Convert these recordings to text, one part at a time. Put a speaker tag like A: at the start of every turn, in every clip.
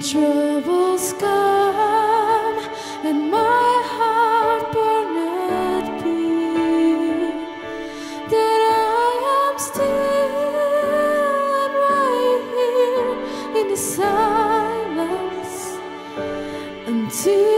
A: Troubles come and my heart burneth be, that I am still and right here in the silence until.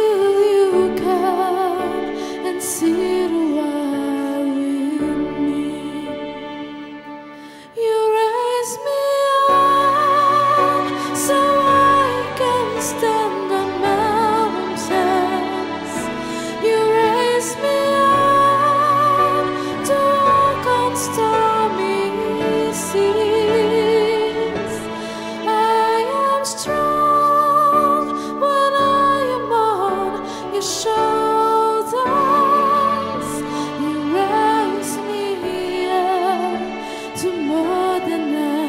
A: ordinary.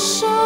A: 手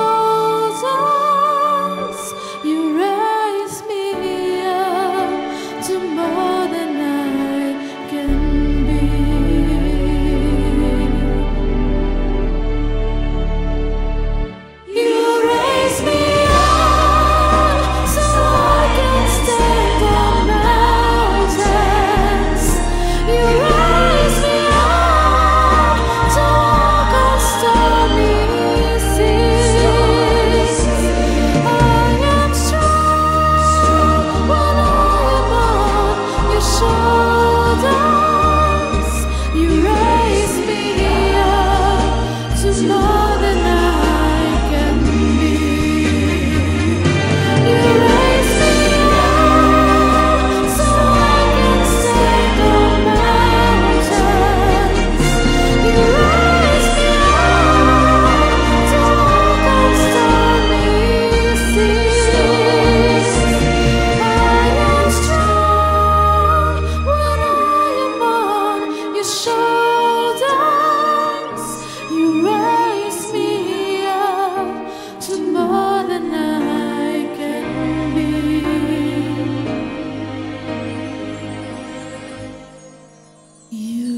A: You